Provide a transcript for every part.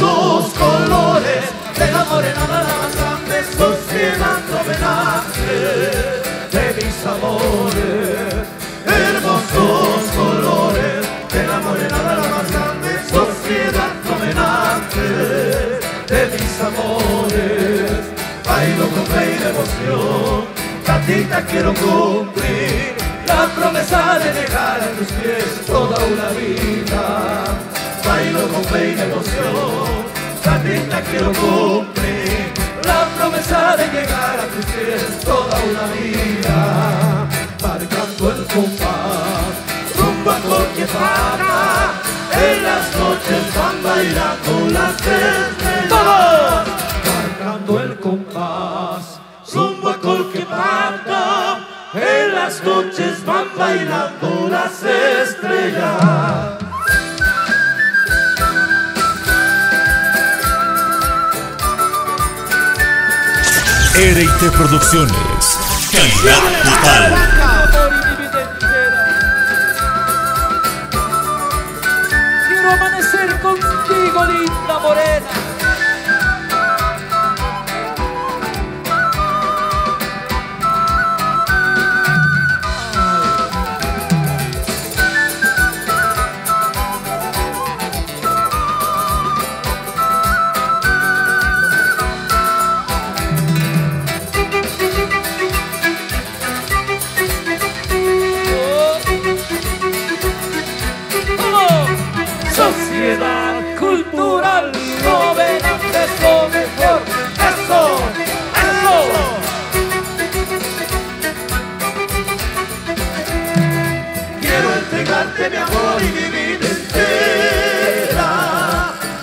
sus colores de la morenada la más grande sosteniendo homenaje de mis amores hermosos colores de la morenada la más grande sociedad dominante de mis amores. Bailo con fe y devoción Tatita quiero cumplir la promesa de dejar a tus pies toda una vida. Bailo con fe y devoción, gatita quiero cumplir la promesa de llegar a tus pies toda una vida. Marcando el compás, rumbo a Coquetana, en las noches van bailando las estrellas. Marcando el compás, rumbo a Colquepata, en las noches van bailando las estrellas. RT Producciones. Calidad total. Quiero amanecer contigo, linda morena.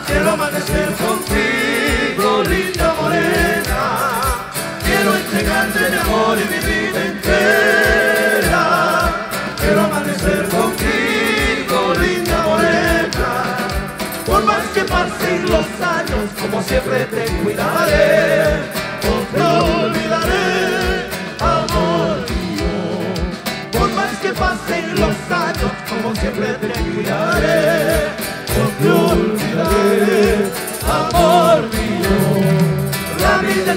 Quiero amanecer contigo, linda morena. Quiero entregarte mi amor y mi vida entera. Quiero amanecer contigo, linda morena. Por más que pasen los años, como siempre te cuidaré.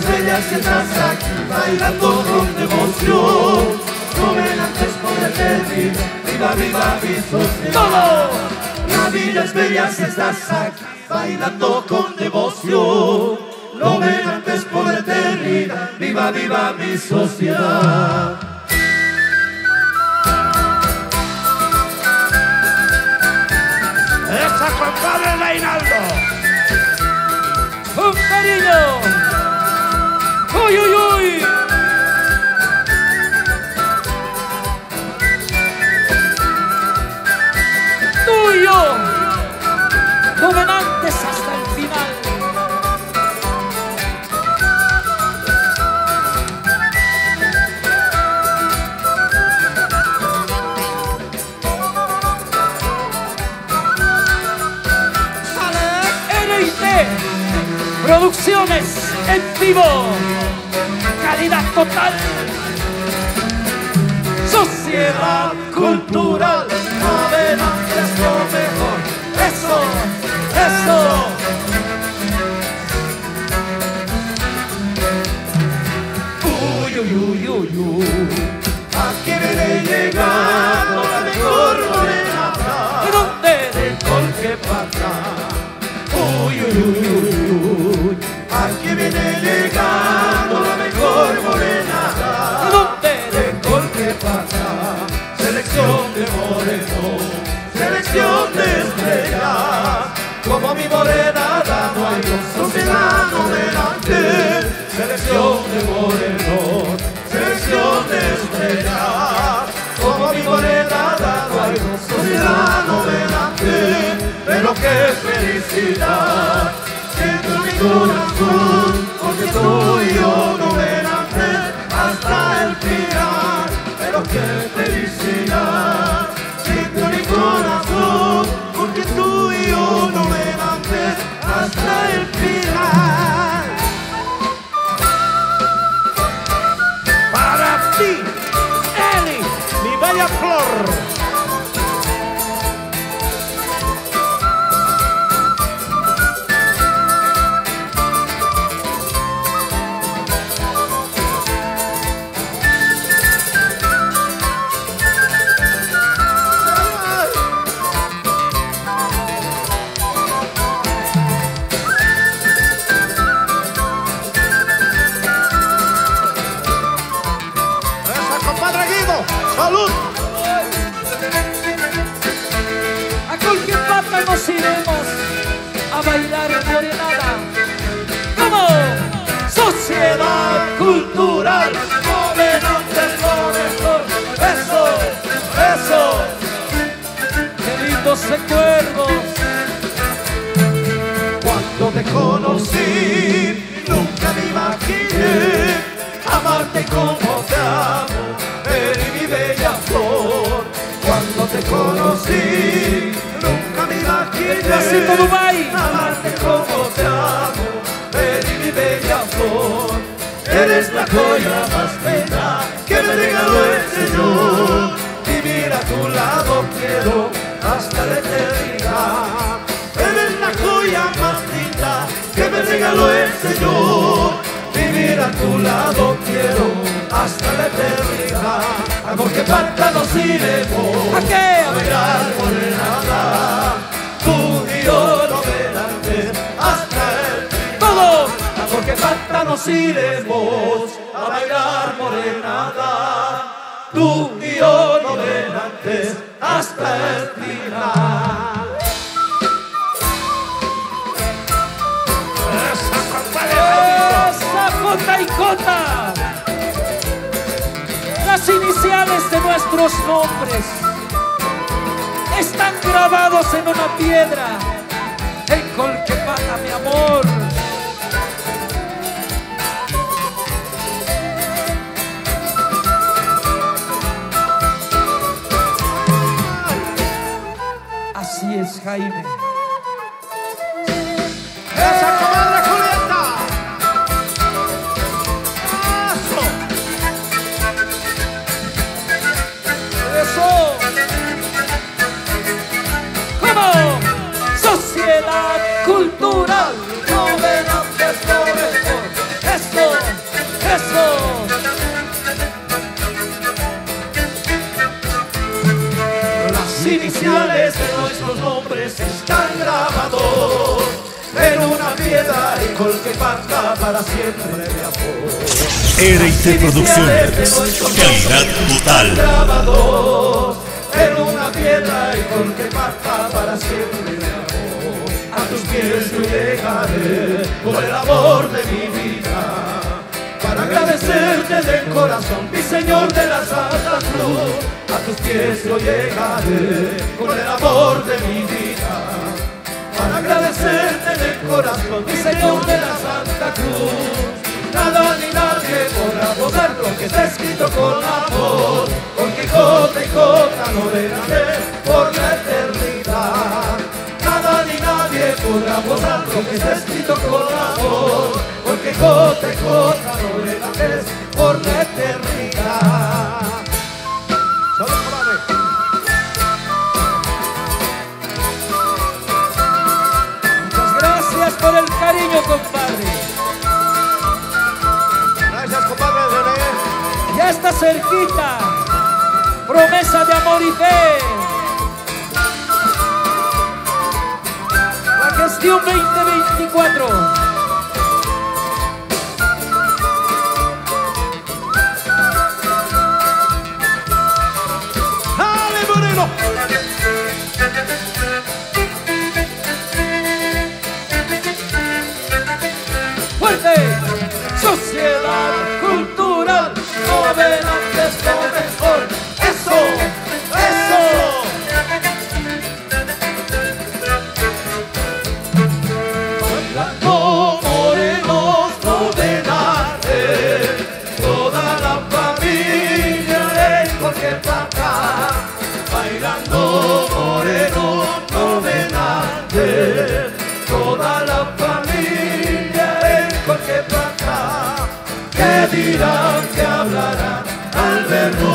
La vida es bella si estás aquí, bailando con devoción. No ven antes poderte vida, viva, viva mi sociedad. Todo. La vida es bella si estás aquí, bailando con devoción. No ven antes por eternidad, viva, viva mi sociedad. ¡Esa compadre Reinaldo! Con cariño. Uy, uy, uy. Tú y yo, gobernantes hasta el final. Producciones en vivo. Total. Sociedad cultural. Novedad es lo mejor. Eso, eso. Uy, uy, uy, uy, uy. Qué felicidad siento en mi corazón, porque tú y yo no antes hasta el final. Pero qué felicidad siento en mi corazón, porque tú y yo no antes hasta el final. Para ti, Eli, mi bella flor. Como te amo, Eri mi bella flor. Cuando te conocí, nunca me imaginé amarte como te amo, Eri mi bella flor. Eres la joya más bella que me regaló el Señor. Vivir a tu lado quiero hasta la eternidad. Eres la joya más linda que me regaló el Señor. Vivir a tu lado quiero hasta la eternidad. Amor que falta nos iremos ¿A qué? a bailar por nada. Tú y yo no hasta el final. ¡Todos! Porque falta nos iremos a bailar morenada. Tú y yo no ven antes hasta el final. ¡Esa cota y cota! Las iniciales de nuestros nombres están grabados en una piedra. En Colquepata, mi amor. Así es, Jaime. ¡Esa nombres están grabados en una piedra y Colquepata para siempre mi amor. RT Producciones. Calidad total. grabados en una piedra y con que pasa para siempre mi amor. A tus pies yo llegaré por el amor de mi vida. Para agradecerte de corazón, mi Señor de la Santa Cruz. A tus pies yo llegaré con el amor de mi vida. Para agradecerte de corazón, mi Señor de la Santa Cruz. Nada ni nadie podrá borrar lo que está escrito con amor, porque Jota y Jota no verán por la eternidad. Nada ni nadie podrá borrar lo que está escrito con amor, porque Jota y Jota no verán por la eternidad. Cerquita. Promesa de amor y fe. La gestión 2024. Gobernantes than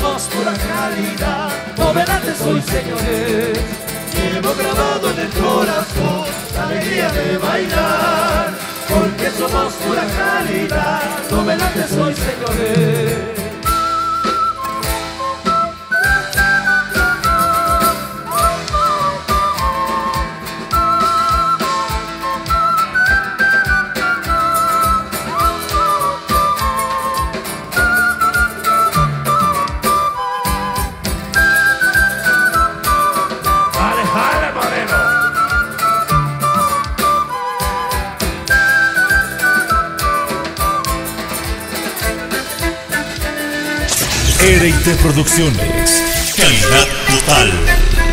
somos pura calidad, gobernantes hoy señores. Llevo grabado en el corazón la alegría de bailar, porque somos pura calidad, gobernantes hoy señores. Pereite Producciones. Calidad total.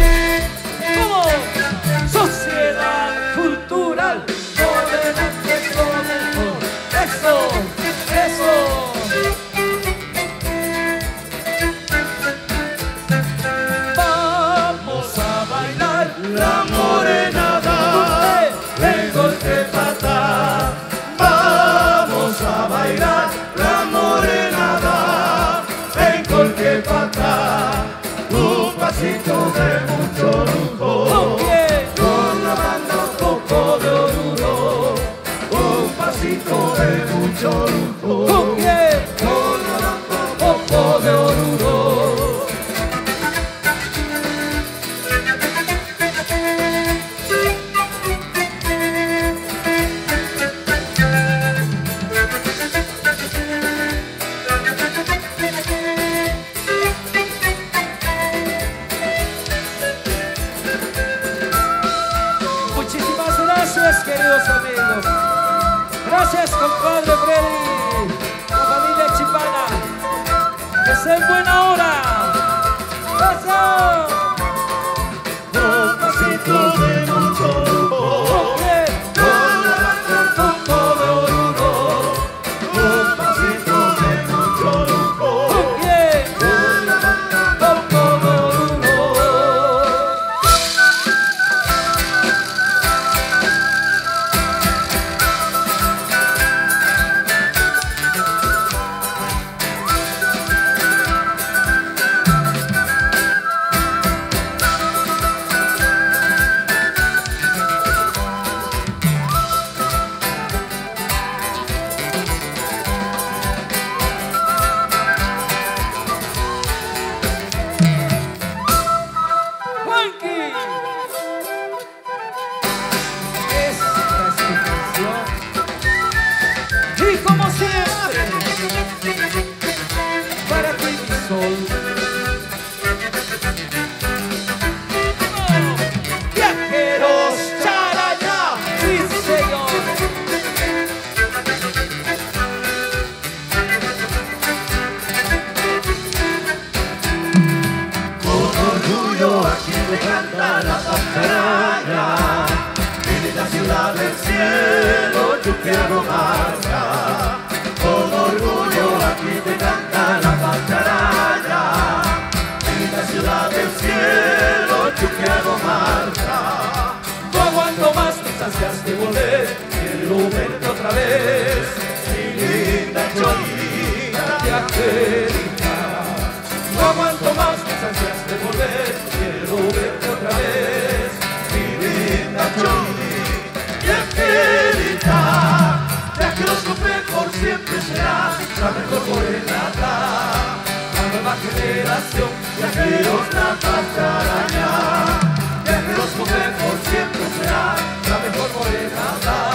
verte otra vez, mi linda cholita de Angélica. No aguanto más mis ansias de volver, quiero verte otra vez, mi linda cholita de Angélica. Ya que los por siempre serás la mejor morenata, la nueva generación de aquellos natas de araña. Ya que los por siempre será la mejor morenata.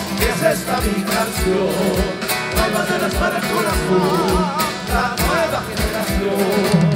esta mi canción. Hay banderas para el corazón, la nueva generación.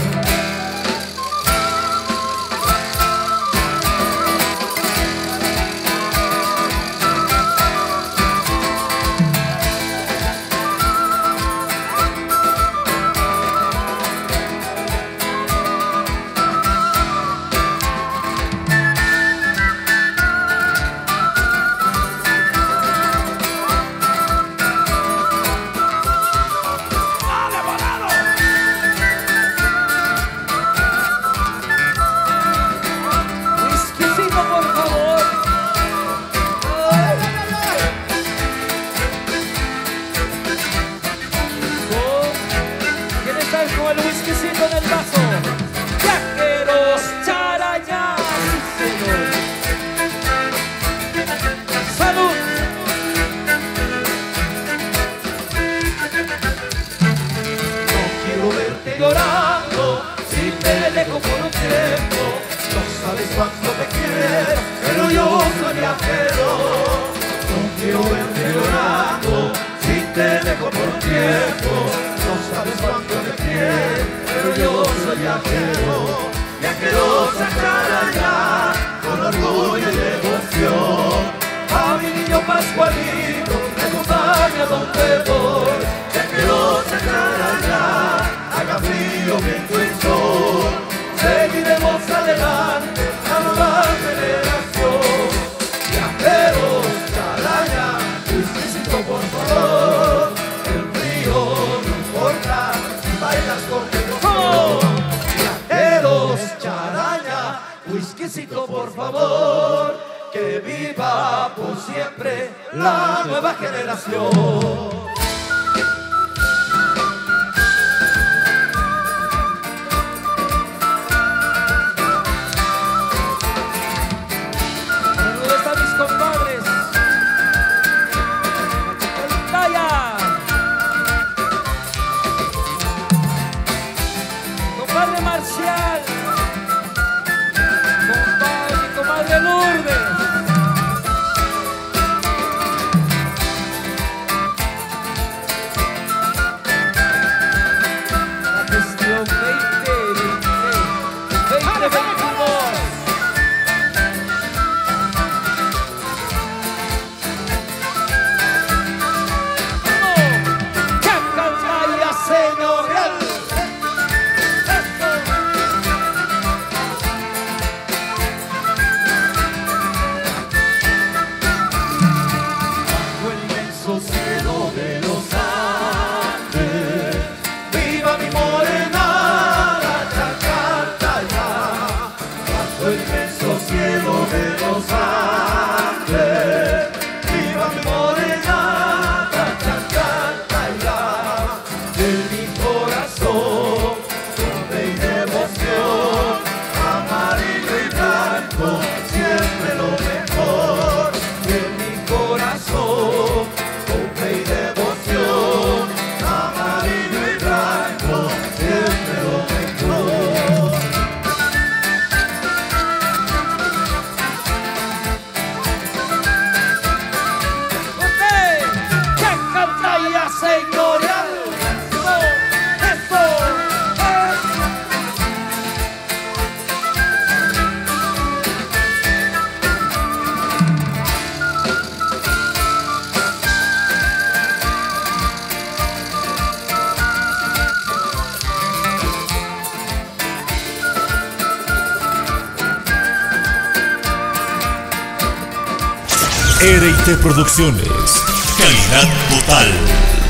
la nueva generación. RT Producciones. Calidad total.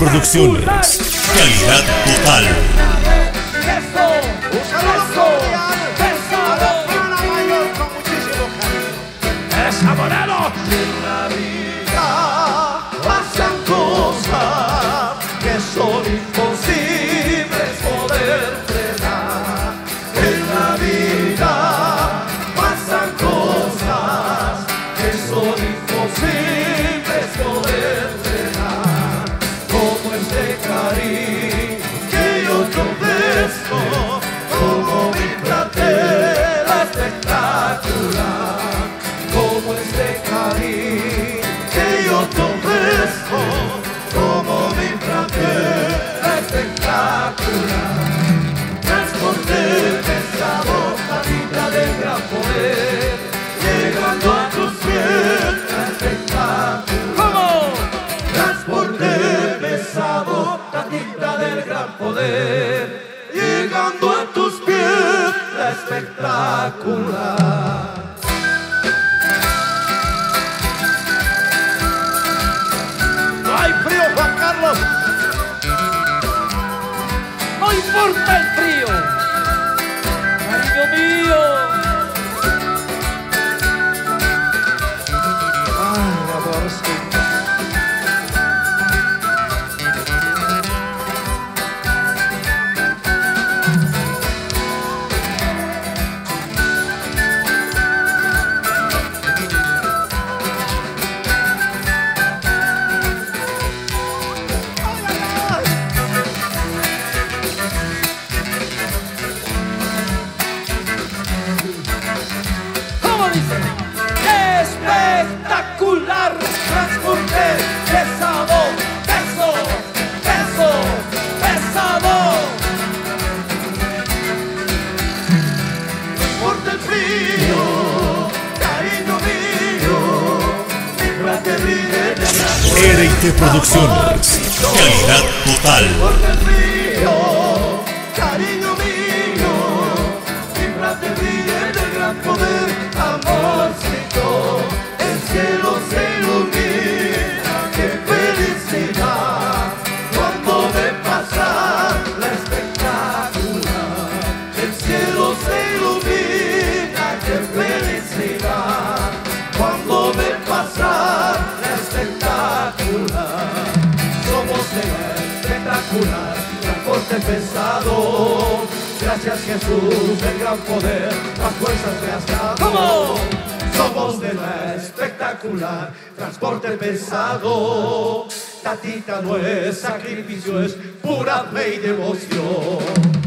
Producciones. Calidad total. poder llegando a tus pies la espectacular. ¡No hay frío, Juan Carlos! ¡No importa el pesado. Gracias Jesús, el gran poder, las fuerzas me has dado. Somos de la espectacular, transporte pesado. Tatita no es sacrificio, es pura fe y devoción.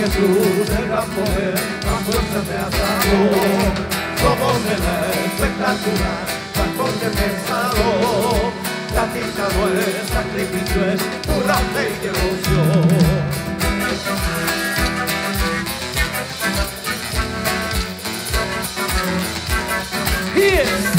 Jesús, el gran poder, la fuerza te ha dado. Somos el espectacular, transporte pesado. La tinta no es sacrificio, es pura fe y devoción. He is